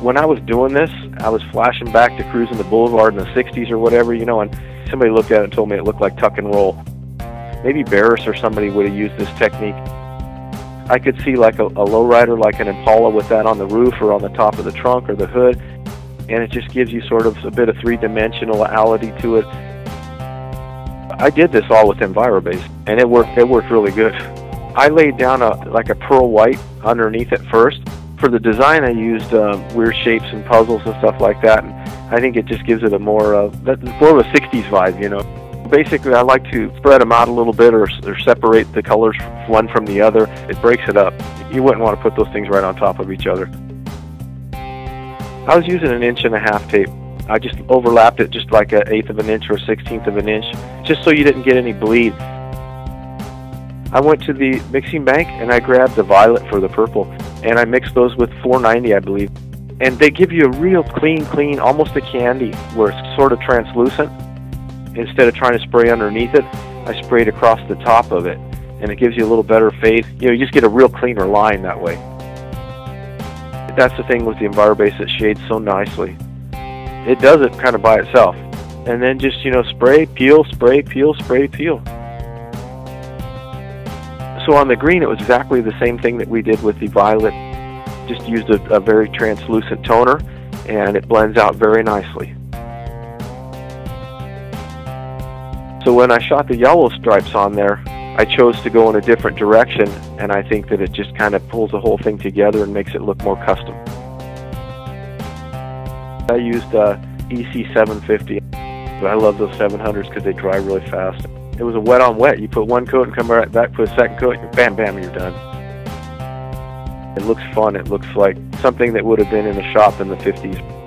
when I was doing this, I was flashing back to cruising the boulevard in the 60s or whatever, you know, and somebody looked at it and told me it looked like tuck and roll. Maybe Barris or somebody would have used this technique. I could see like a, a lowrider, like an Impala, with that on the roof or on the top of the trunk or the hood, and it just gives you sort of a bit of three-dimensionality to it. I did this all with Envirobase, and it worked. It worked really good. I laid down a like a pearl white underneath it first. For the design, I used uh, weird shapes and puzzles and stuff like that. And I think it just gives it a more uh, more of a '60s vibe, you know. Basically, I like to spread them out a little bit or, or separate the colors one from the other. It breaks it up. You wouldn't want to put those things right on top of each other. I was using an inch and a half tape. I just overlapped it just like an eighth of an inch or a sixteenth of an inch, just so you didn't get any bleed. I went to the mixing bank and I grabbed the violet for the purple, and I mixed those with 490, I believe. And they give you a real clean, clean, almost a candy, where it's sort of translucent instead of trying to spray underneath it, I sprayed across the top of it, and it gives you a little better fade. You know, you just get a real cleaner line that way. That's the thing with the Envirobase that shades so nicely. It does it kind of by itself. And then just, you know, spray, peel, spray, peel, spray, peel. So on the green, it was exactly the same thing that we did with the violet. Just used a, a very translucent toner, and it blends out very nicely. So when I shot the yellow stripes on there, I chose to go in a different direction, and I think that it just kind of pulls the whole thing together and makes it look more custom. I used uh, EC750. I love those 700s because they dry really fast. It was a wet on wet. You put one coat and come right back, put a second coat, bam, bam, you're done. It looks fun. It looks like something that would have been in a shop in the 50s.